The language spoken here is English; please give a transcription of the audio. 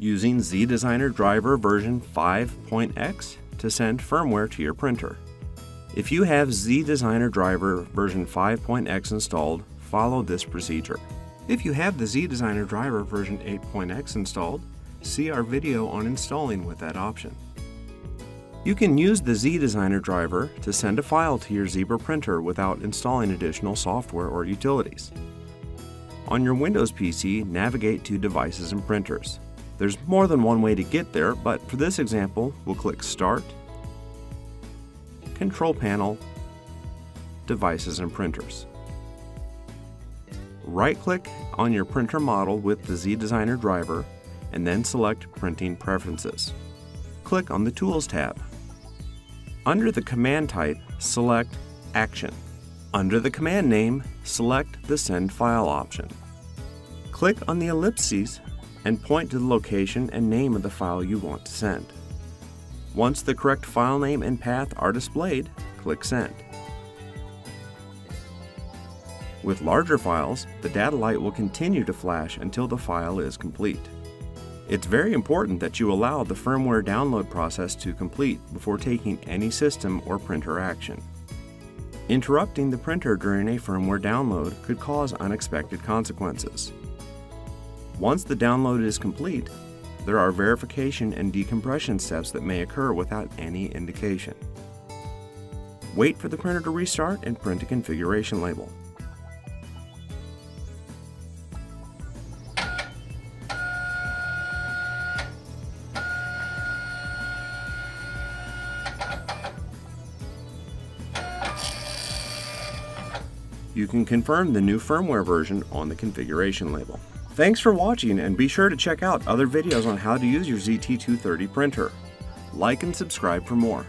using ZDesigner driver version 5.x to send firmware to your printer. If you have ZDesigner driver version 5.x installed, follow this procedure. If you have the ZDesigner driver version 8.x installed, see our video on installing with that option. You can use the ZDesigner driver to send a file to your Zebra printer without installing additional software or utilities. On your Windows PC, navigate to Devices and Printers. There's more than one way to get there, but for this example, we'll click Start, Control Panel, Devices and Printers. Right-click on your printer model with the ZDesigner driver and then select Printing Preferences. Click on the Tools tab. Under the command type, select Action. Under the command name, select the Send File option. Click on the ellipses and point to the location and name of the file you want to send. Once the correct file name and path are displayed, click Send. With larger files, the data light will continue to flash until the file is complete. It's very important that you allow the firmware download process to complete before taking any system or printer action. Interrupting the printer during a firmware download could cause unexpected consequences. Once the download is complete, there are verification and decompression steps that may occur without any indication. Wait for the printer to restart and print a configuration label. You can confirm the new firmware version on the configuration label. Thanks for watching and be sure to check out other videos on how to use your ZT230 printer. Like and subscribe for more.